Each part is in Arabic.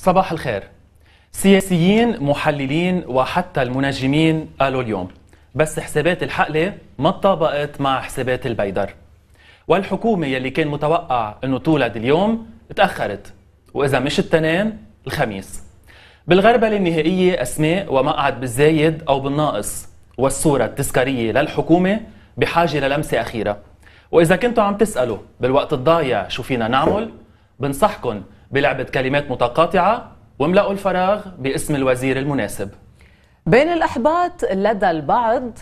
صباح الخير. سياسيين محللين وحتى المنجمين قالوا اليوم بس حسابات الحقلة ما تطابقت مع حسابات البيدر. والحكومة يلي كان متوقع أنه تولد اليوم تأخرت وإذا مش التنين الخميس. بالغربلة النهائية أسماء ومقعد بالزايد أو بالناقص والصورة التذكارية للحكومة بحاجة للمسة أخيرة. وإذا كنتوا عم تسألوا بالوقت الضايع شو فينا نعمل بنصحكم بلعبة كلمات متقاطعة واملأوا الفراغ باسم الوزير المناسب. بين الإحباط لدى البعض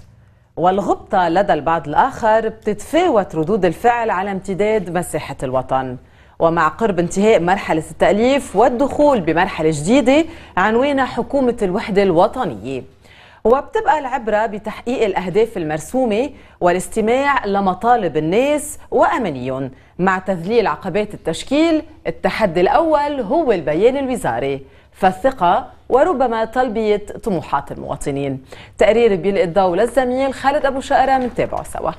والغبطة لدى البعض الآخر بتتفاوت ردود الفعل على امتداد مساحة الوطن. ومع قرب انتهاء مرحلة التأليف والدخول بمرحلة جديدة عنوانها حكومة الوحدة الوطنية. وبتبقى العبرة بتحقيق الأهداف المرسومة والاستماع لمطالب الناس وأمنيهم مع تذليل عقبات التشكيل. التحدي الأول هو البيان الوزاري فالثقة وربما تلبية طموحات المواطنين. تقرير بيلقي الضوء للزميل خالد أبو شقرة منتابعه سوا.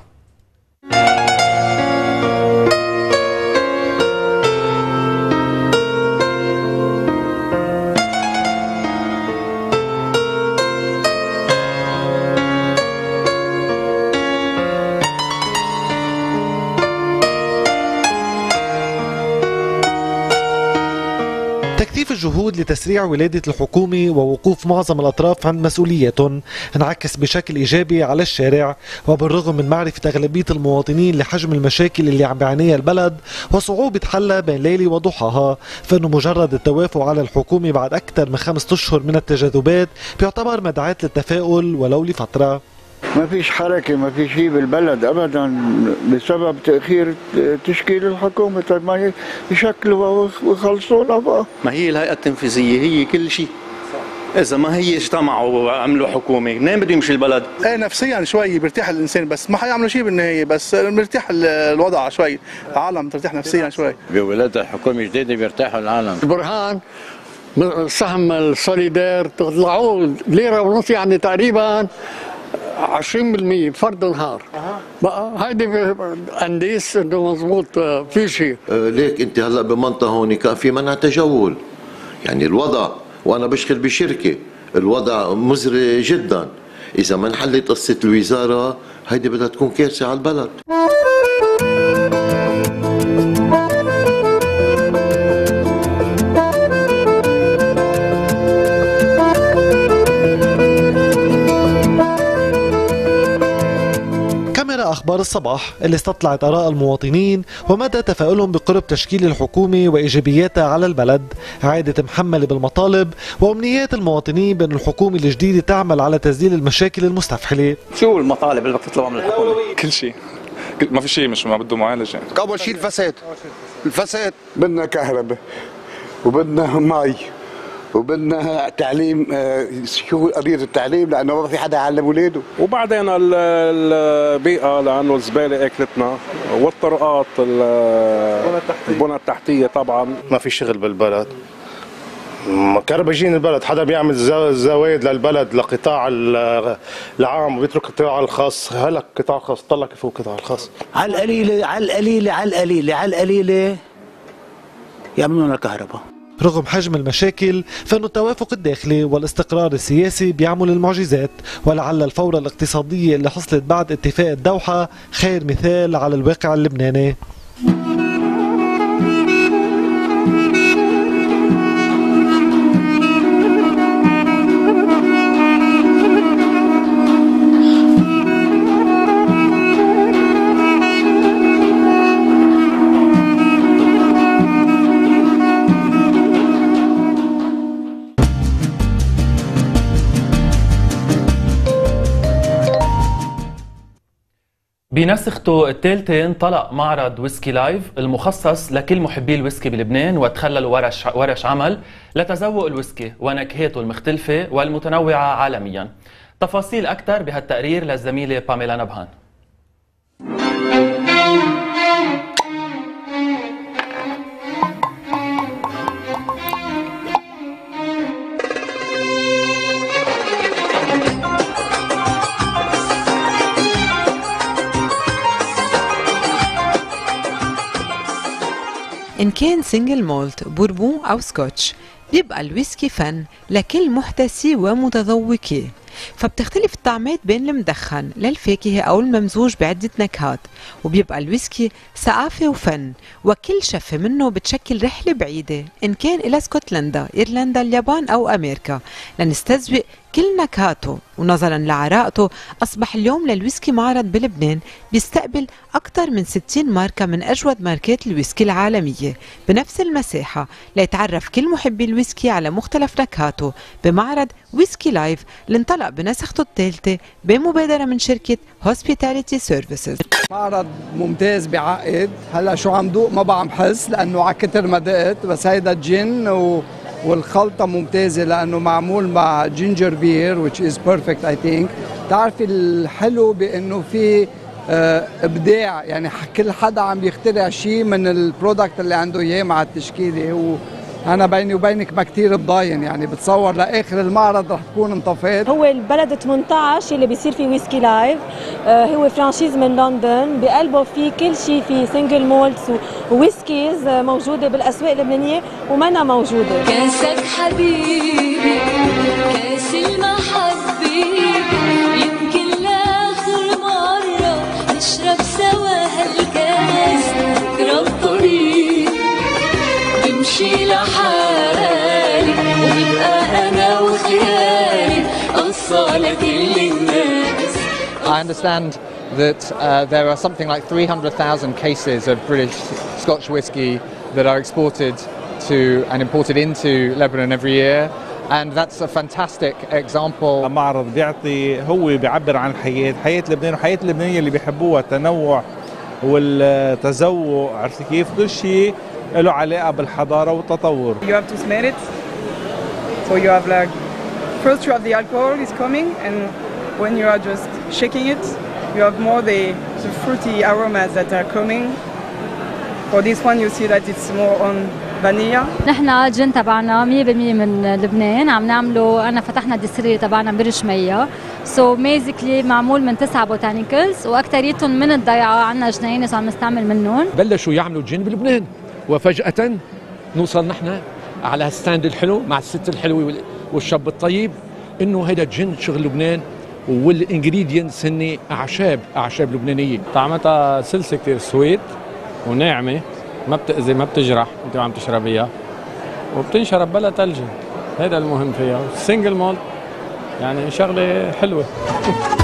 لتسريع ولادة الحكومة ووقوف معظم الأطراف عند مسؤولياتهم انعكس بشكل إيجابي على الشارع وبالرغم من معرفة أغلبية المواطنين لحجم المشاكل اللي عم بيعانيها البلد وصعوبة حلها بين ليلة وضحاها فإنه مجرد التوافق على الحكومة بعد أكثر من خمسة أشهر من التجاذبات بيعتبر مدعاة للتفاؤل ولو لفترة. ما فيش حركة ما في شيء بالبلد أبدا. بسبب تأخير تشكيل الحكومة طيب ما يشكلوا ويخلصونا بقى. ما هي الهيئة التنفيذية هي كل شيء. إذا ما هي اجتمعوا وعملوا حكومة منين بده يمشي البلد؟ إيه نفسيا شوي بيرتاح الإنسان بس ما حيعملوا شيء بالنهاية بس مرتاح الوضع شوي. العالم ترتاح نفسيا شوي. بولادة حكومة جديدة بيرتاحوا العالم. برهان سهم السوليدير طلعوه ليرة ونص يعني تقريبا. 20% فرد نهار. بقى هيدي أنديس انه مضبوط في شيء. آه، ليك انت هلا بمنطقة هون كان في منع تجول. يعني الوضع وأنا بشتغل بشركة الوضع مزري جدا. إذا ما انحلت قصة الوزارة هيدي بدها تكون كارثة على البلد. أخبار الصباح اللي استطلعت آراء المواطنين ومدى تفاؤلهم بقرب تشكيل الحكومة وإيجابياتها على البلد. عادة محملة بالمطالب وأمنيات المواطنين بأن الحكومة الجديدة تعمل على تسجيل المشاكل المستفحلة. شو المطالب اللي بدك تطلبها من الحكومة؟ كل شيء. ما في شيء مش ما بده معالجة. اول شيء الفساد. الفساد. بدنا كهرباء. وبدنا مي. وبدنا تعليم آه، شو قضية التعليم؟ لأنه ما في حدا يعلم أولاده وبعدين ال- البيئة لأنه الزبالة أكلتنا. والطرقات ال- البنى التحتية. طبعا. ما في شغل بالبلد. مكربجين البلد. حدا بيعمل زا- زوايد للبلد لقطاع ال- العام وبيترك القطاع الخاص. هلأ القطاع الخاص طلع كيف هو القطاع الخاص؟ على القليلة على القليلة على القليلة على القليلة يعملوا لنا كهرباء رغم حجم المشاكل فإن التوافق الداخلي والاستقرار السياسي بيعمل المعجزات ولعل الفورة الاقتصادية اللي حصلت بعد اتفاق الدوحة خير مثال على الواقع اللبناني. بنسخته الثالثة انطلق معرض Whisky Live المخصص لكل محبي الويسكي بلبنان وتخللوا ورش ورش عمل لتذوق الويسكي ونكهاته المختلفة والمتنوعة عالميا. تفاصيل أكثر بهالتقرير للزميلة باميلا نبهان. إن كان single malt bourbon أو سكوتش بيبقى الويسكي فن لكل محتسي ومتذوقي. فبتختلف الطعمات بين المدخن للفاكهة أو الممزوج بعدة نكهات وبيبقى الويسكي ثقافة وفن وكل شفة منه بتشكل رحلة بعيدة إن كان إلى اسكتلندا، إيرلندا، اليابان أو أمريكا. لنستذوق كل نكهاته ونظرا لعراقته أصبح اليوم للويسكي معرض بلبنان بيستقبل أكثر من 60 ماركة من أجود ماركات الويسكي العالمية. بنفس المساحة ليتعرف كل محبي الويسكي على مختلف نكهاته بمعرض Whisky Live اللي انطلق بنسخته الثالثة بمبادرة من شركة Hospitality Services معرض ممتاز بعقد هلا شو عم دوق؟ ما بعم حس لأنه على كتر ما دقت بس هيدا الجن و والخلطة ممتازة لأنه معمول مع ginger beer which is perfect I think. بتعرفي الحلو بأنه في آه، إبداع. يعني كل حدا عم يخترع شيء من ال product اللي عنده إياه مع التشكيلة. وأنا بيني وبينك ما كثير بضاين. يعني بتصور لآخر المعرض رح تكون انطفيت. هو البلد 18 اللي بيصير فيه ويسكي لايف هو franchise من لندن. بقلبه في كل شيء في single malts و whiskies آه، موجودة بالأسواق اللبنانية ومنا موجودة. كاسك حبيبي كاس المحبة يمكن لآخر مرة نشرب سوا هالكاس بكرة الطريق. بمشي لحالي وببقى أنا وخيالي قصة لكل الناس I understand that uh, there are something like 300,000 cases of British Scotch whisky that are exported to and imported into Lebanon every year. And that's a fantastic example. معرض بيعطي هو بيعبر عن الحياة حياة لبنان وحياة اللبنانية اللي بيحبوها التنوع والتذوق عرفتي كيف كل شيء له علاقة بالحضارة والتطور You have to smell it. So you have like first you have the alcohol is coming, and when you are just shaking it, you have more the, the fruity aromas that are coming. For this one, you see that it's more on vanilla. نحن الجن تبعنا 100% من لبنان. عم نعمله. أنا فتحنا ال distillery تبعنا برشميا so so basically معمول من تسعة botanicals واكثريتهم من الضيعة. عندنا جنينس عم نستعمل منهم. بلشوا يعملوا جن بلبنان. وفجأة نوصل نحن على هال stand الحلو مع الست الحلوة والشاب الطيب. إنه هيدا الجن شغل لبنان وال ingredients هن اعشاب أعشاب لبنانية. طعمتها سلسة كثير sweet. وناعمة ما بتاذي ما بتجرح أنت عم تشربيها وبتنشرب بلا ثلجه هذا المهم فيها. single malt يعني شغلة حلوة.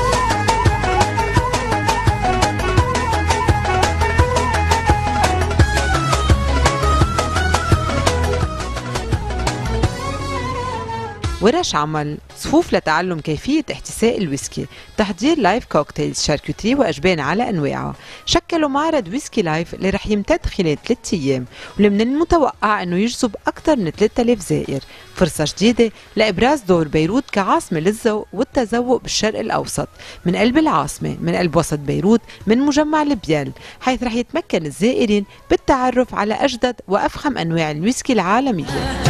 ورش عمل صفوف لتعلم كيفية احتساء الويسكي تحضير live cocktails charcuterie وأجبان على أنواعها شكلوا معرض Whisky Live اللي رح يمتد خلال ثلاثة أيام واللي من المتوقع أنه يجذب أكثر من 3000 زائر. فرصة جديدة لإبراز دور بيروت كعاصمة للذوق والتذوق بالشرق الأوسط من قلب العاصمة من قلب وسط بيروت من مجمع البيال حيث رح يتمكن الزائرين بالتعرف على أجدد وأفخم أنواع الويسكي العالمية.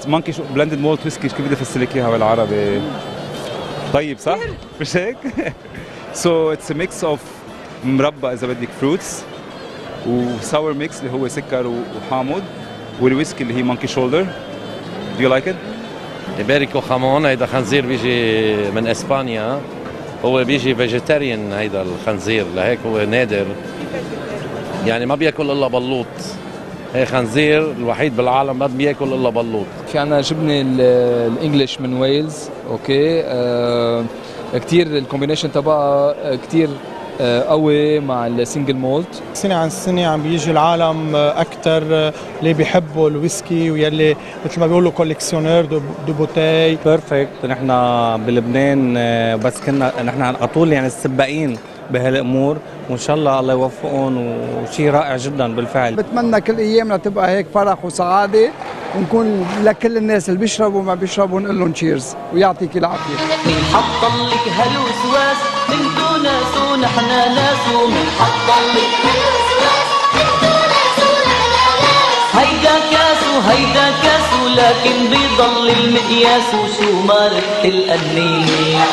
عسل Monkey blended malt whisky كيف بدي افسر لك إياها بالعربي طيب صح؟ مش هيك؟ so it's mix of مربى إذا بدك fruits و sour mix اللي هو سكر وحامض والويسكي اللي هي Monkey Shoulder Do you like it? ibérico jamón هيدا خنزير بيجي من إسبانيا هو بيجي vegetarian هيدا الخنزير لهيك هو نادر يعني ما بياكل إلا بلوط خنزير الوحيد بالعالم ما بياكل إلا بلوط. في عنا جبنة ال- ال English من ويلز okay؟ آه كثير ال combination تبعها كثير آه قوي مع ال single malt سنة عن سنة عم بيجي العالم أكثر اللي بيحبوا الويسكي ويلي مثل ما بيقولوا collectionneurs de, de bouteilles perfect نحن بلبنان آه، بس كنا نحن على طول يعني السباقين. بهالأمور وإن شاء الله الله يوفقهم وشيء رائع جدا بالفعل. بتمنى كل ايامنا تبقى هيك فرح وسعادة ونكون لكل الناس اللي بيشربوا وما بيشربوا نقول لهم تشيرز ويعطيك العافية. مين حط لك هالوسواس انتو ناس ونحن ناس ومين حط لك هالوسواس انتو ناس ونحن ناس هيدا كاس وهيدا لكن بيضل المقياس وشو ما رح تلقى النية